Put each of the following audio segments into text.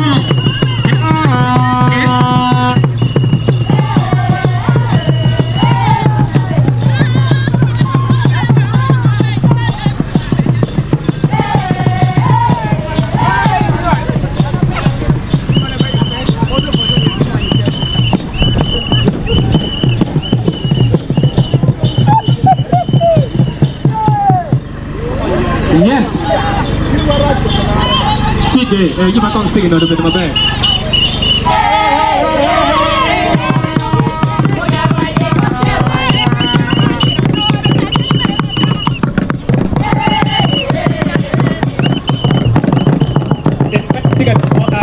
Amen. Okey, eh, you matang sing dah dekat mata.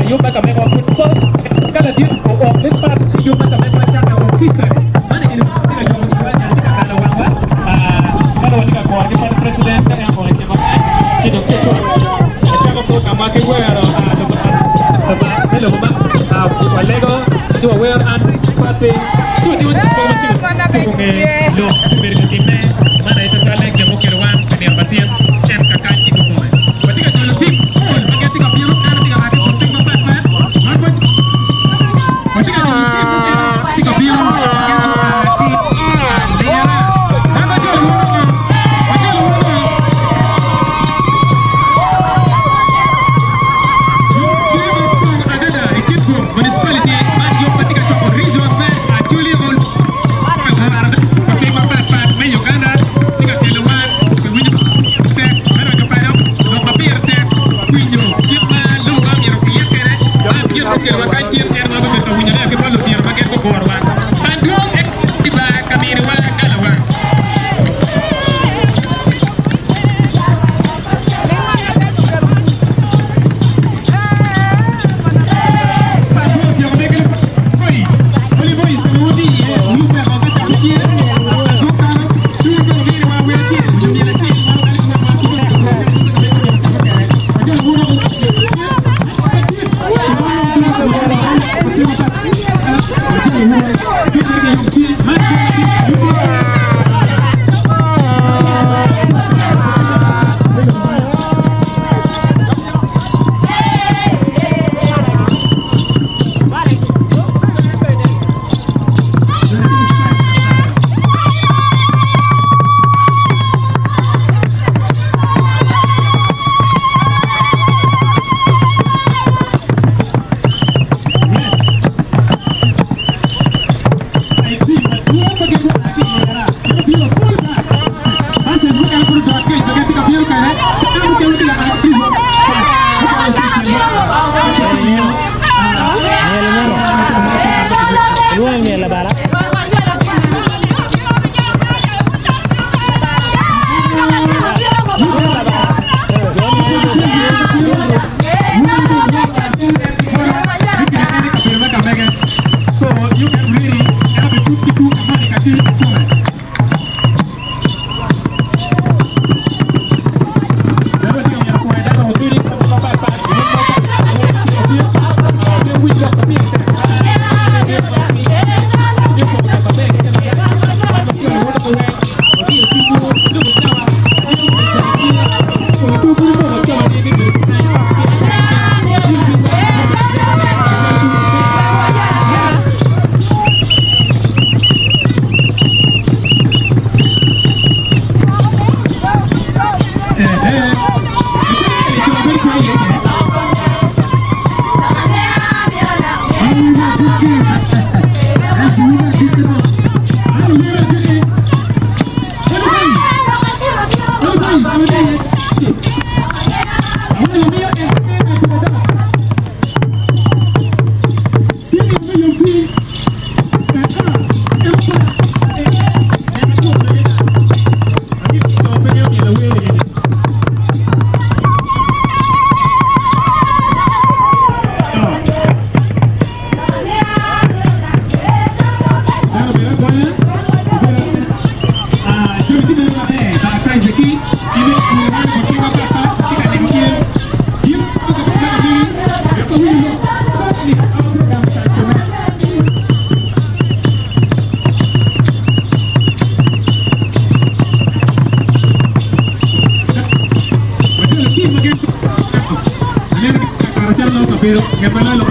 Yung baga may mga football, kala din o o lipat si yung baga may mga chaka o kisar. Mana ini kita yung iba na kita kalawawa. Kalau kita kuwari para presidente ang mga kaya mga kaya. Sino kita Manape, Manape, Manape, pero que lo